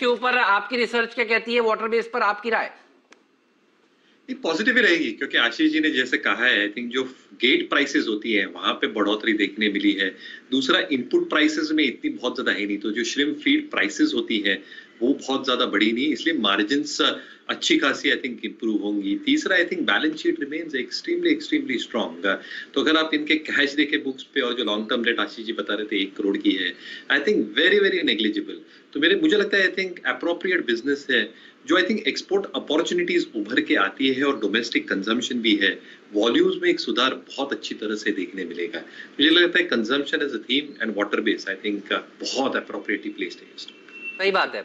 इसके ऊपर आपकी रिसर्च क्या कहती है? वाटर बेस पर आपकी राय? पॉजिटिव ही रहेगी, क्योंकि आशीष जी ने जैसे कहा है आई थिंक जो गेट प्राइसेस होती है, वहाँ पे बढ़ोतरी देखने मिली है। दूसरा इनपुट प्राइसेस में इतनी बहुत ज़्यादा है नहीं तो जो श्रिम फ़ीड प्राइसेस होती है, वो बहुत ज़्यादा बढ़ी नहीं, इसलिए मार्जिन अच्छी खासी आई थिंक इंप्रूव होंगी। तीसरा I think balance sheet remains extremely extremely strong तो अगर आप इनके कैश देखे बुक्स पे और जो long term rate Ashish ji बता रहे थे, एक करोड़ की है I think very very negligible तो मेरे, मुझे लगता है आई थिंक अप्रोप्रिएट बिज़नेस है, जो आई थिंक एक्सपोर्ट अपॉर्चुनिटीज़ उभर के आती है और डोमेस्टिक कंजम्पशन भी है वॉल्यूम्स में एक सुधार बहुत अच्छी तरह से देखने मिलेगा। मुझे लगता है consumption as a theme and water base I think बहुत अप्रोप्रिएटली प्लेस्ड है सही बात है।